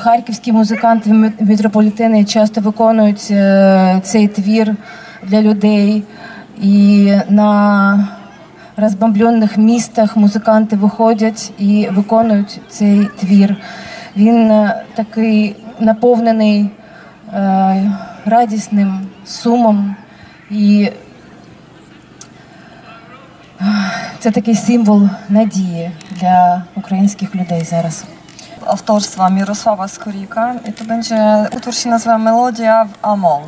харківські музиканти метрополітени часто виконують е, цей твір для людей. І на розбомблених містах музиканти виходять і виконують цей твір. Він е, такий наповнений е, радісним сумом. І це такий символ надії для українських людей зараз. Autorstwa Mirosława Skorika i to będzie, utwór się nazywa Melodia w Amol.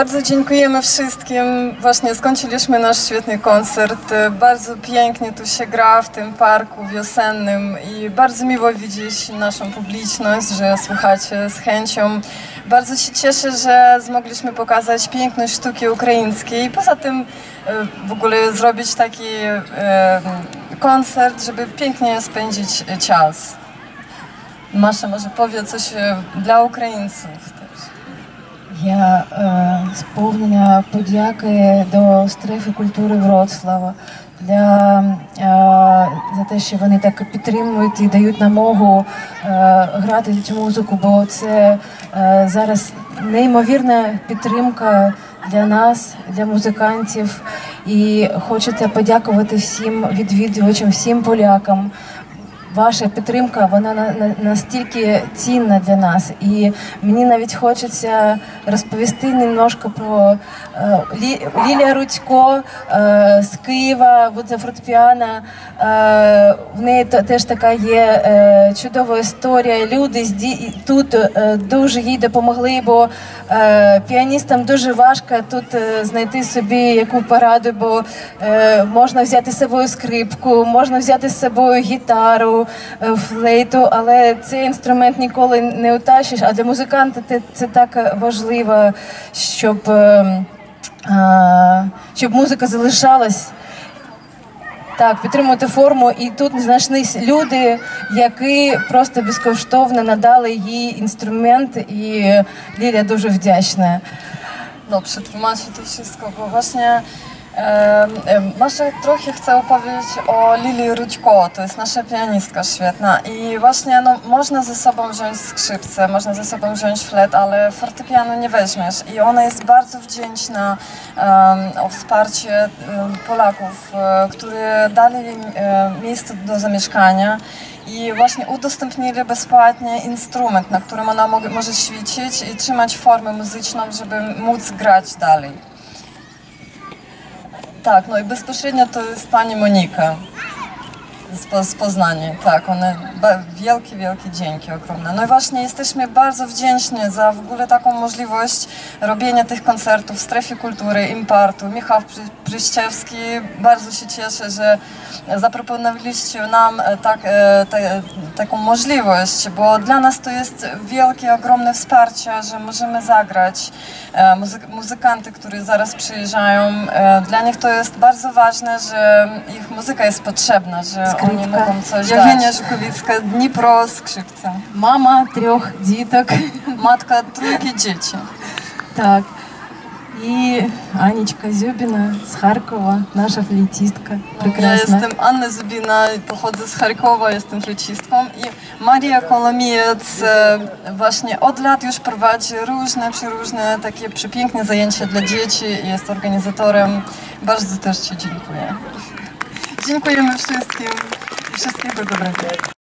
Bardzo dziękujemy wszystkim. Właśnie skończyliśmy nasz świetny koncert. Bardzo pięknie tu się gra w tym parku wiosennym i bardzo miło widzieć naszą publiczność, że słuchacie z chęcią. Bardzo się cieszę, że zmogliśmy pokazać piękność sztuki ukraińskiej. Poza tym e, w ogóle zrobić taki e, koncert, żeby pięknie spędzić czas. Masza może powie coś e, dla Ukraińców. Я сповнена подяки до стрефи культури Вроцлава для, е, за те, що вони так підтримують і дають намогу е, грати цю музику, бо це е, зараз неймовірна підтримка для нас, для музикантів. І хочеться подякувати всім відвідувачам, всім полякам. Ваша підтримка вона на, на, настільки цінна для нас. І мені навіть хочеться розповісти немножко про е, Лі, Лілія Рудько е, з Києва, от за фортепіано. Е, в неї теж така є чудова історія. Люди тут дуже їй допомогли, бо піаністам дуже важко тут знайти собі яку пораду, бо можна взяти з собою скрипку, можна взяти з собою гітару, е, флейту, але цей інструмент ніколи не утащиш. А для музиканта це, так важливо, щоб, е, е, щоб музика залишалась. Так, підтримувати форму, і тут знайшлись люди, які просто безкоштовно надали їй інструмент, і Лілія дуже вдячна. Dobrze, tłumaczę to wszystko, bo Masza trochę chcę opowiedzieć o Lili Rudźko, to jest nasza pianistka świetna i właśnie no, można ze sobą wziąć skrzypce, można ze sobą wziąć flet, ale fortepianu nie weźmiesz i ona jest bardzo wdzięczna em, o wsparcie Polaków, e, którzy dali jej e, miejsce do zamieszkania i właśnie udostępnili bezpłatnie instrument, na którym ona mo- może ćwiczyć i trzymać formę muzyczną, żeby móc grać dalej. Tak, no i bezpośrednio to jest pani Monika z, Po- z Poznania. Tak, one wielkie, wielkie dzięki ogromne. No i właśnie jesteśmy bardzo wdzięczni za w ogóle taką możliwość robienia tych koncertów w strefie kultury, Impartu. Michał Przy- Pryszczewski, bardzo się cieszę, że zaproponowaliście nam e, tak, e, te, taką możliwość, bo dla nas to jest wielkie, ogromne wsparcie, że możemy zagrać. E, muzyk muzykanty, którzy zaraz przyjeżdżają, e, dla nich to jest bardzo ważne, że ich muzyka jest potrzebna, że Skrypka. oni mogą coś Jawienia dać. Żukowicka, Dnipro, skrzypce. Mama trzech dzieci, Matka trójki dzieci. Tak І Анічка Зюбіна з Харкова, наша флейтістка. Ja Прекрасна. jestem Anna Zubina, pochodzę z Charkowa, jestem flecistką i Maria Kolomijec e, właśnie od lat już prowadzi różne, przeróżne takie przepiękne zajęcia dla dzieci i jest organizatorem. Bardzo też Ci dziękuję. Dziękujemy wszystkim i wszystkiego dobrego.